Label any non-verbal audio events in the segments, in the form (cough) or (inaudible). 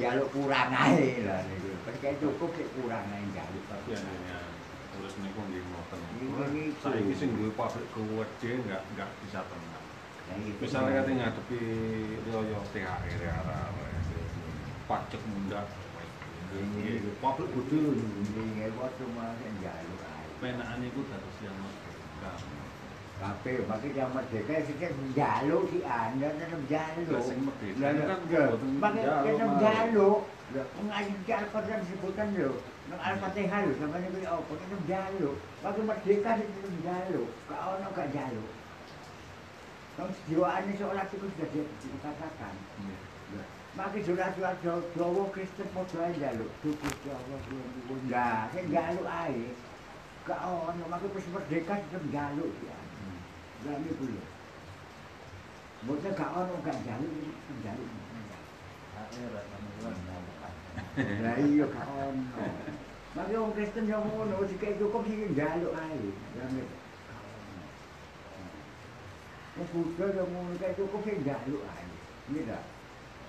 jaluk kurang ae lah niku. Pancen cukup sik kurang ae jaluk tapi ya. Terus niku nggih mboten. Saiki sing duwe pabrik kewece enggak enggak bisa tenang. Misalnya katanya ngadepi yo yo THR ya ra. Pajak ini pabrik lho ini kok cuma sing jaluk ae penaan iku dados yang merdeka. Kabeh maksud yang merdeka sih kan jaluk si Anda tetap jaluk. Lah, sing merdeka kan jaluk, tetap. Lah, Mengaji di Al-Quran disebutkan lho. Nang Al-Fatihah lho sama ini apa tetap jaluk. Waktu merdeka tetap jaluk. Kau ono gak jaluk. Nang jiwaannya seolah itu sudah di- dikatakan. Sudah sudah Jawa Kristen podo ae jaluk. Tuku Jawa kuwi enggak, sing jaluk ae. Gak ono, maka pas merdeka tetap jaluk ya. Niku lho. Mboten gak ono gak jaluk iki jaluk. Lah iya gak ono. Maka wong Kristen yo ngono, dikek cukup sing jaluk ae. Ono. Wong Buddha yo ngono, kek cukup sing jaluk ae. Iya dah.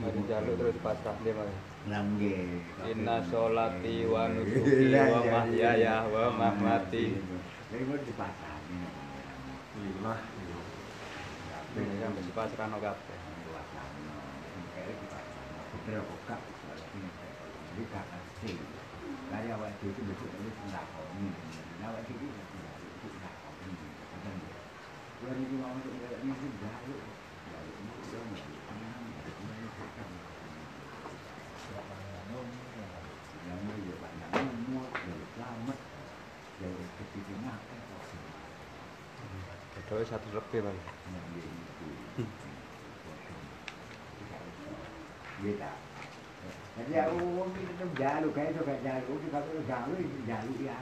Mari jaluk terus pasrah dia mari. Langge. Inna sholati wa nusuki wa mahyaya wa mamati. Jadi mau dipasang. Lillah. Ini yang mesti pasrah no kabeh. Waktu itu betul betul ngelakoni. Nah waktu itu ngelakoni. Kalau ini mau untuk ini sih jaluk. Jaluk ini udah nggak yang ini juga banyak umur, jaluk selamat, jaluk kepikiran Betul satu lebih mari. Gitu. Jadi aku ini tetap jaluk, kayak itu kayak jaluk, itu kalau jaluk, itu jaluk ya.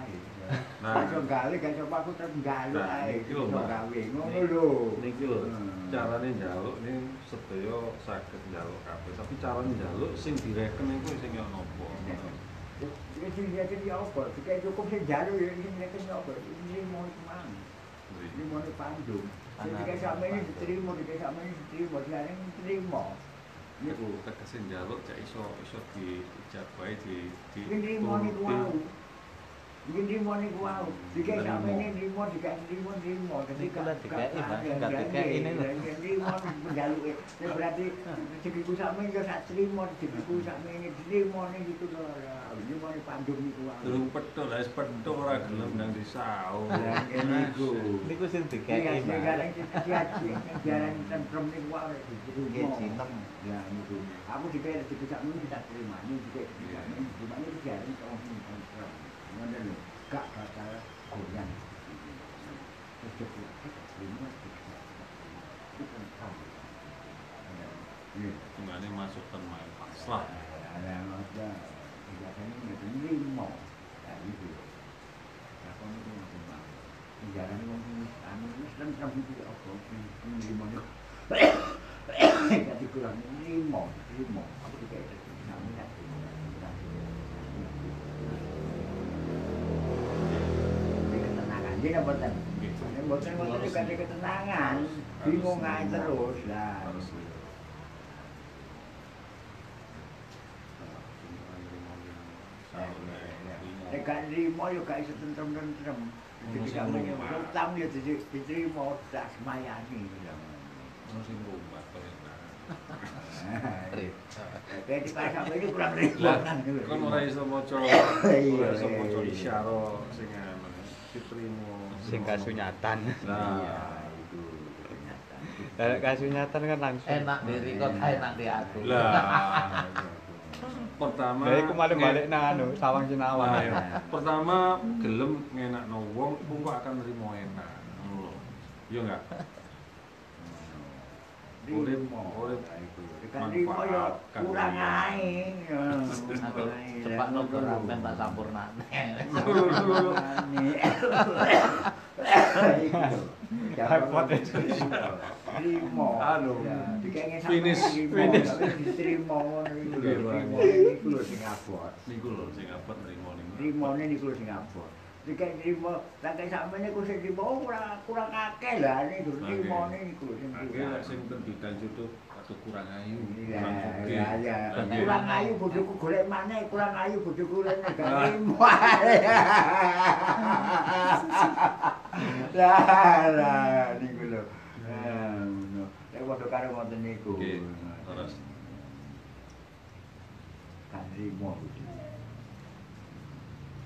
Nah, Nah, gawe kan coba aku tetap jaluk Nah, ae. iki lho, Iso Mbak. gawe ngono Ini- lho. niki lho Hmm. carane njaluk ini sedaya sakit njaluk kabeh tapi cara njaluk sing direken iku sing yo nopo? Iki iki iki ya iki cukup sing njaluk yo iki nek sing opo iki mau kemana iki mau ne iki sampe iki diterima iki sampe iki diterima iki ane diterima. Iku tak kasih njaluk cek iso iso diijab wae di di iki mau. Wow. Jika sama Nerima. ini diterima, jika diterima, diterima. Jadi Ini kula dikei, Mas. lho. ada- Diterima menjaluk. Ya berarti rezekiku ini ya sak terima, rezekiku ini diterima nih gitu loh. Ini mau nih Bandung nih wow. durung lah wis pedhot ora gelem nang disau Ya, ini ku. Niku sing Iya, dikei iya, Mas. jalan tentrem nih wow. Nggih, cinem. Ya, itu. Aku juga rezeki sak ini kita terima, yang tentrem. Lho, gak bakal goyang. Itu kan kamu. Iya. tungane masuk ten main pasrah Ada masa biasanya nggak terima, ya gitu. Aku ini tuh nggak terima. Jalan wong ini, anu ini tentrem itu ya apa? Ini lima nih. Jadi kurang lima. Aku juga bosan. Ini bosan bosan juga ketenangan. Bingung aja terus lah. Nek gak nrimo yo gak iso tentrem-tentrem. Jadi gak di- diterima tak semayani. Ono sing rumah. (laughs) Kayak di pasar ini kurang Lah, kan. kon ora iso maca Iya, ora iso iya, maca iya. isyara sing anu ditrimo. Sing kasunyatan. Iya, Nah, itu kenyataan. Kalau kasunyatan kan langsung. enak di record enak di aku lah. (laughs) pertama iku malah balik nang anu sawang sinawang. Nah, ayo. pertama gelem ngenakno wong engko akan nrimo enak ngono lho iya enggak urip mau urip. Manfaat kurang ae cepak nopo rampen tak sampurnane Ya, finish, finish. Trimo, ini lho. Ini lho, ini lho, ini lho, ini lho. Ini lho, ini lho, ini lho, ini lho. dikek terima lah sampe ni ku sing terima, ora kurang akeh lah ni durung terima ni sing sik terima sing pendidikan situ atau kurang ayu kurang suki kurang ayu budu golek maneh, kurang ayu budu golek mana gak terima (laughs) lah lah ni ku lo ya waduh karo niku. ni terus. kan terima budu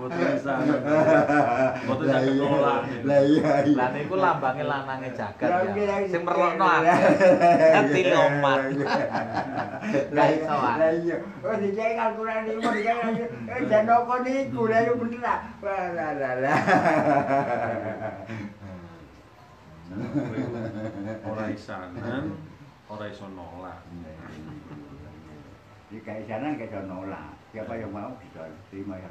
Mboten isanan. Mboten Lah saged iya. nolak. Lah iya. iya. Lah niku lambange lanange jagat Lah, ya. iya, Sing iya. merlokno Lah, akeh. iya. Hati lomat. Lah iso, iya. ah. Lah iya. Oh dicek kan kurang nrimo dicek kan. Eh Janoko niku lah yo bener ah. Wah lah lah lah. Ora isanan, ora iso nolak. Di kaisanan kita nolak. Siapa yang mau bisa terima ya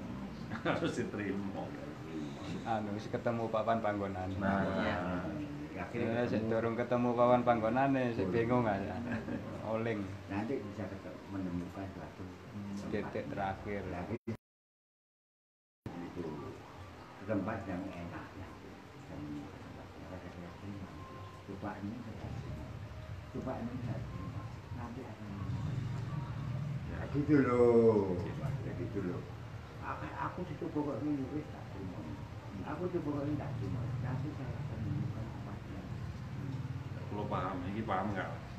(laughs) harus diterima. Anu wis ketemu papan panggonane. Nah, Iya. Ya, sik durung ketemu papan panggonane sik bingung aja. Oling Nanti bisa ketemu menemukan suatu titik terakhir. lagi itu tempat yang enak ya. Yang. Coba ini. Coba ini. Nanti akan ya gitu loh ya gitu loh aku, aku situ pokoknya wis tak terima aku situ pokoknya tak terima nanti saya akan menemukan tempat yang Kalau paham, ini paham nggak?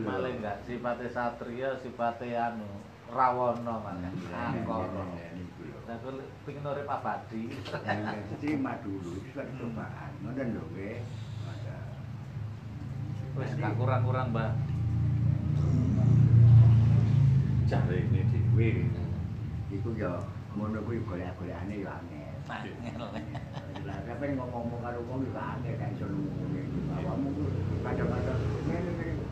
lho. Malah enggak sifate satria, sifate anu rawana malah. Angkara. Niku lho. Lah kuwi pengin urip abadi. Terima dulu itu suatu cobaan. Ngoten lho nggih. Wis kurang-kurang, Mbak. Cari ini dewi. Iku ya ngono kuwi golek-golekane ya angel. Lah sampe ngomong karo wong yo angel gak iso ngomong. Awakmu kadang-kadang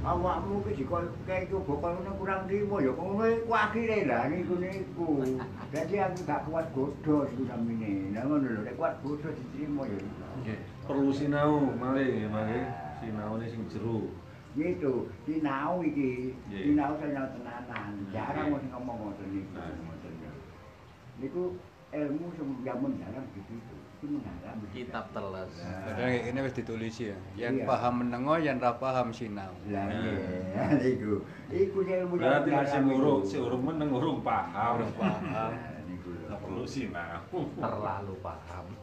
awakmu ki dikon kae iku bokol ngono kurang trimo ya ngono iku akhire lah niku niku. (laughs) Dadi aku gak kuat godho iku namine. Lah ngono lho nek kuat godho diterima ya. Perlu sinau, malih, malih. Sinau sing jeru. Gitu, sinau iki, sinau sinau tenanan. Jarang wong ngomong ngoten niku. Niku ilmu sing jamun dalam begitu. Itu. Kitab teles. Padahal kayak gini wis ditulisi ya. Yang Iya. paham menengo, yang ra paham sinau. Lah iya, (laughs) niku. Iku sing ilmu Berarti masih urung, itu. si urung meneng urung paham. Urung paham. (laughs) Nah, niku. Nggak perlu sinau. Terlalu paham. (laughs)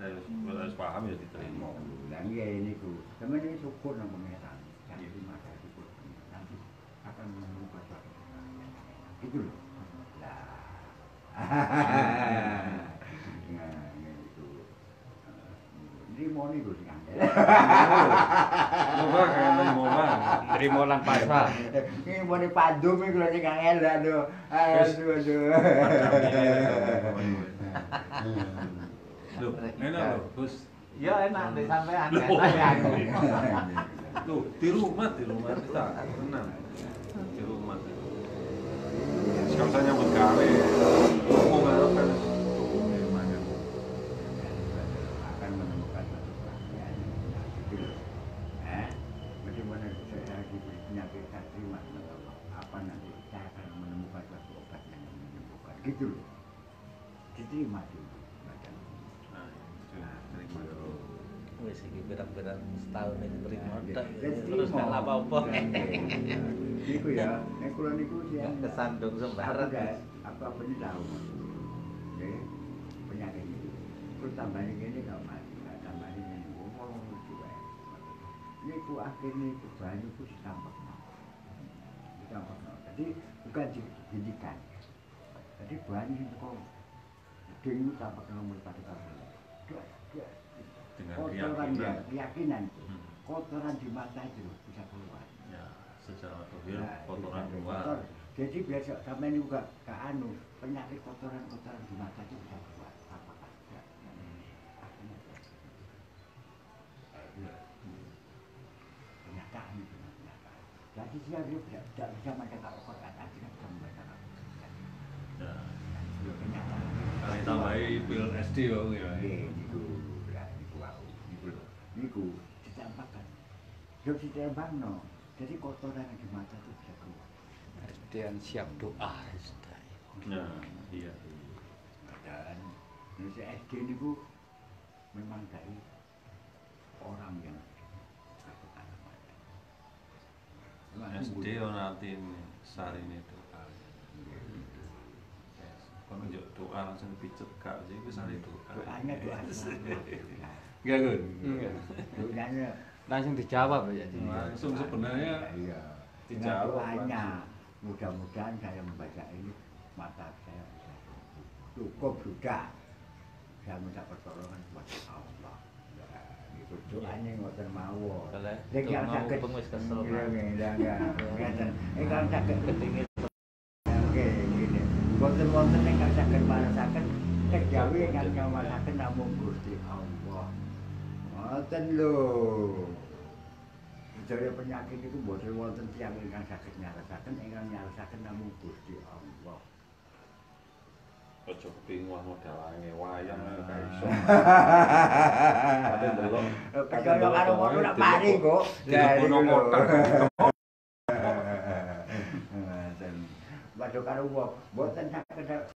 Nah, Harus paham ya diterima. Lah iya niku. Sampeyan iki syukur nang pengesan. Jangan terima kasih syukur. Nanti akan menemukan suatu. Itu loh. Lah. Nah, itu. Moga kayak moga. Trimo lan pasrah. Ini mau dipandum ini kalau ini nggak enak aduh. Aduh, aduh. Loh, enak loh, Gus. Ya enak deh sampean. Loh. enak. Tuh, di rumah, di rumah kita. Tenang. Di rumah. Sekarang saya nyambut gawe. Ngomong apa? Tuh, gimana? akan menemukan satu kepastian gitu loh. Eh, bagaimana saya lagi penyakit saya terima atau apa nanti saya akan menemukan suatu obat yang menyembuhkan gitu loh. Diterima dulu badan. Nah, itu terima dulu. Wis iki pirang-pirang setahun ini terima Nah, tok. dia Terus gak apa-apa. Iku ya, nek kula niku sih Gak kesandung sembarang. Apa apa ini tahu penyakit itu. Terus tambahin ini gak mati, gak tambahin ini. Oh, lucu ya. Ini ku akhirnya ku banyu ku ditampak Ditampak Jadi bukan didikan. Jadi banyu itu kok Dengu tampak nomor pada Dengan kotoran ya, keyakinan. Hmm. Kotoran di mata itu loh, bisa keluar. Ya, secara tohir Nah, kotoran jadi luar. kotor. Jadi biar sama ini juga ke anu penyakit kotoran-kotoran di mata itu bisa keluar. Tidak? Ya. Kenyataan itu kenyataan. Jadi dia dia tidak, tidak bisa membaca Al-Quran, akhirnya bisa membaca Al-Quran. Ya. Itu kenyataan. Kali tambahi pil SD kok ya. Iya, niku ya niku aku niku lho. Niku ditampakkan. Yo ditembakno. Jadi kotoran yang di mata itu bisa keluar. Dan siap doa. Ya, iya. Dan Indonesia SD niku memang dari orang yang SD sungguh. yo nanti ini doa. Kalau njuk doa langsung pijet kak sih itu sari doa. Doanya doa (laughs) Enggak Gun. Enggak. Doanya Langsung dijawab ya. Ji. Langsung sebenarnya iya. Dengan dijawab doanya mudah-mudahan saya membaca ini mata saya cukup sudah saya minta pertolongan kepada Allah ya, itu doanya ngoten mawon Lek yang sakit wis kesel, Iya, Mas. iya, iya, ngeten. Eh kalau sakit Ketingin Oke, Wonten-wonten ingkang saged marasaken kejawi ingkang nyawaraken namung Gusti Allah. Ngoten lho. Jare penyakit itu boten wonten tiyang ingkang saged nyarasaken ingkang nyarasaken namung Gusti Allah. Ojo kepinguan modal wayang ae gak (laughs) iso. Ate delok. Percaya karo ngono nak mari kok. Tidak iku ono lho. kotak.